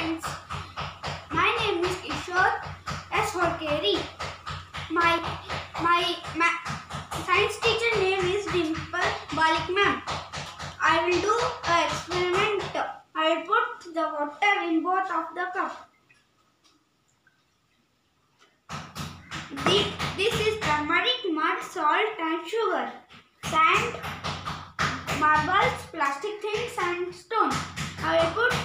friends. My name is Kishore S. Holkeri. My my my science teacher name is Dimple Pareek ma'am. I will do an experiment. I put the water in both of the cup. Thi- This is turmeric, mud, salt, and sugar, sand, marbles, plastic things, and stone. I will put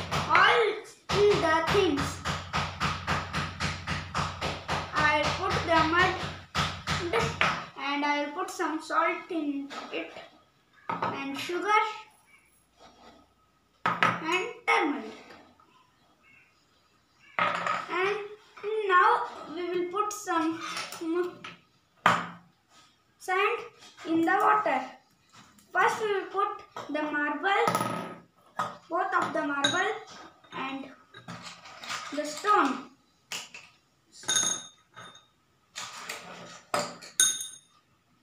put some salt in it and sugar and turmeric. And now we will put some sand in the water. First we will put the marble, both of the marble and the stone.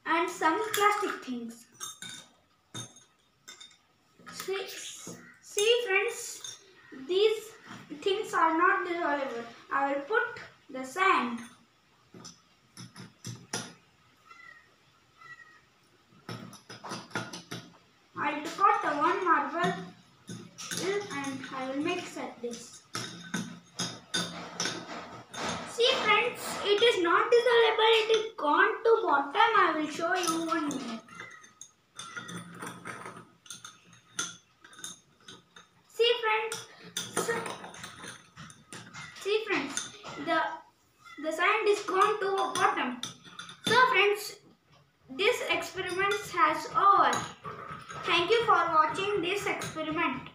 And some plastic things. See, friends, these things are not dissolvable. I will put the sand. I will cut the one marble and I will mix at this. See friends, it is not dissolvable, it is gone to bottom. Will show you one minute. See friends, see friends, the the sand is gone to bottom. So friends, this experiment has over. Thank you for watching this experiment.